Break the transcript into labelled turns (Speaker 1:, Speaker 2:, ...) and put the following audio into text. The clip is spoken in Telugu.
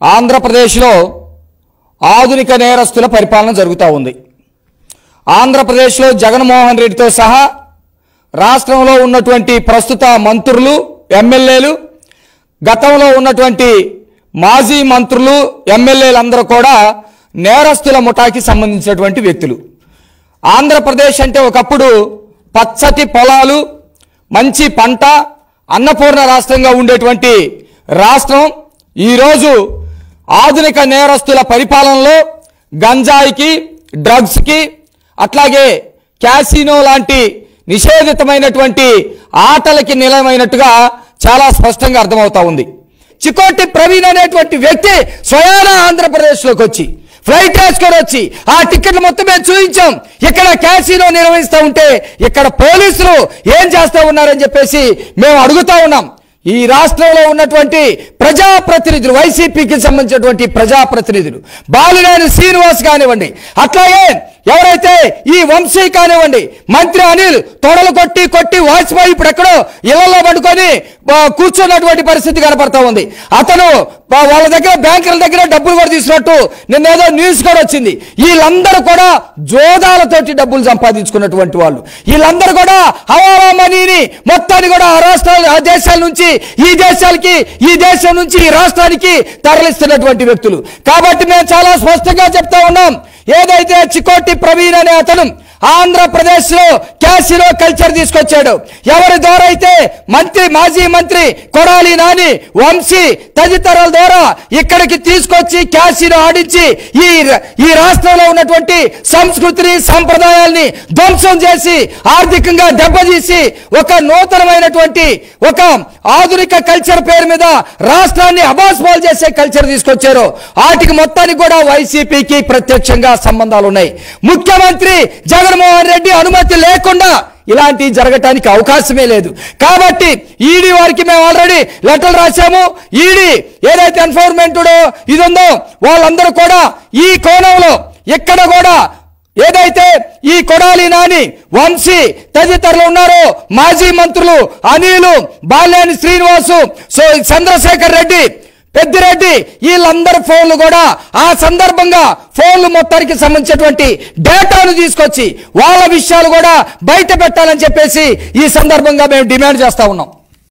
Speaker 1: ఆంధ్రప్రదేశ్లో ఆధునిక నేరస్తుల పరిపాలన జరుగుతూ ఉంది. ఆంధ్రప్రదేశ్లో జగన్మోహన్ రెడ్డితో సహా రాష్ట్రంలో ఉన్నటువంటి ప్రస్తుత మంత్రులు ఎమ్మెల్యేలు గతంలో ఉన్నటువంటి మాజీ మంత్రులు ఎమ్మెల్యేలందరూ కూడా నేరస్తుల ముఠాకి సంబంధించినటువంటి వ్యక్తులు. ఆంధ్రప్రదేశ్ అంటే ఒకప్పుడు పచ్చటి పొలాలు మంచి పంట అన్నపూర్ణ రాష్ట్రంగా ఉండేటువంటి రాష్ట్రం. ఈరోజు ఆధునిక నేరస్తుల పరిపాలనలో గంజాయికి డ్రగ్స్కి అట్లాగే క్యాసినో లాంటి నిషేధితమైనటువంటి ఆటలకి నిలమైనట్టుగా చాలా స్పష్టంగా అర్థమవుతా ఉంది. చికోటి ప్రవీణ్ అనేటువంటి వ్యక్తి స్వయాన ఆంధ్రప్రదేశ్లోకి వచ్చి ఫ్లైట్ వేసుకొని వచ్చి ఆ టికెట్లు మొత్తం మేము చూపించాం ఇక్కడ క్యాసినో నిర్వహిస్తూ ఉంటే ఇక్కడ పోలీసులు ఏం చేస్తూ ఉన్నారని చెప్పేసి మేము అడుగుతా ఉన్నాం. ఈ రాష్ట్రంలో ఉన్నటువంటి ప్రజాప్రతినిధులు వైసీపీకి సంబంధించినటువంటి ప్రజాప్రతినిధులు బాలినేని శ్రీనివాస్ కానివ్వండి అట్లాగే ఎవరైతే ఈ వంశీ కానివ్వండి మంత్రి అనిల్ తొడలు కొట్టి కొట్టి వాజ్పేయి ఇప్పుడు ఎక్కడో ఇళ్ళలో పడుకొని కూర్చున్నటువంటి పరిస్థితి కనపడతా ఉంది. అతను వాళ్ళ దగ్గర బ్యాంకుల దగ్గర డబ్బులు కూడా తీసుకున్నట్టు నిన్నేదో న్యూస్ కూడా వచ్చింది. వీళ్ళందరూ కూడా జోదాలతోటి డబ్బులు సంపాదించుకున్నటువంటి వాళ్ళు. వీళ్ళందరూ కూడా హవాలా మనీని మొత్తాన్ని కూడా ఆ రాష్ట్రాలు ఆ దేశాల నుంచి ఈ దేశాలకి ఈ దేశం నుంచి ఈ రాష్ట్రానికి తరలిస్తున్నటువంటి వ్యక్తులు. కాబట్టి మేము చాలా స్పష్టంగా చెప్తా ఉన్నాం. ఏదైతే చికోటి ప్రవీణ్ అనే అతను ఆంధ్రప్రదేశ్లో క్యాసినో కల్చర్ తీసుకొచ్చాడు. ఎవరి ద్వారా అయితే మంత్రి మాజీ మంత్రి కొడాలి నాని వంశీ తదితరుల ద్వారా ఇక్కడికి తీసుకొచ్చి క్యాసినో ఆడించి ఈ ఈ రాష్ట్రంలో ఉన్నటువంటి సంస్కృతిని సంప్రదాయాల్ని ధ్వంసం చేసి ఆర్థికంగా దెబ్బతీసి ఒక నూతనమైనటువంటి ఒక ఆధునిక కల్చర్ పేరు మీద రాష్ట్రాన్ని అబాస్పాలు చేసే కల్చర్ తీసుకొచ్చారు. వాటికి మొత్తానికి కూడా వైసీపీకి ప్రత్యక్షంగా సంబంధాలు ఉన్నాయి ముఖ్యమంత్రి జగన్మోహన్ రెడ్డి అనుమతి లేకుండా ఇలాంటివి జరగటానికి అవకాశమే లేదు. కాబట్టి ఈడీ వారికి మేము ఆల్రెడీ లెటర్ రాశాము. ఈడీ ఏదైతే ఎన్ఫోర్స్మెంట్ ఇది ఉందో వాళ్ళందరూ కూడా ఈ కోణంలో ఎక్కడ కూడా ఏదైతే ఈ కొడాలి నాని వంశీ తదితరులు ఉన్నారో మాజీ మంత్రులు అనిలు బాల్యాని శ్రీనివాసు సో చంద్రశేఖర్ రెడ్డి పెద్దిరెడ్డి వీళ్ళందరి ఫోన్లు కూడా ఆ సందర్భంగా ఫోన్లు మొత్తానికి సంబంధించినటువంటి డేటాను తీసుకొచ్చి వాళ్ళ విషయాలు కూడా బయట పెట్టాలని చెప్పేసి ఈ సందర్భంగా మేము డిమాండ్ చేస్తా ఉన్నాం.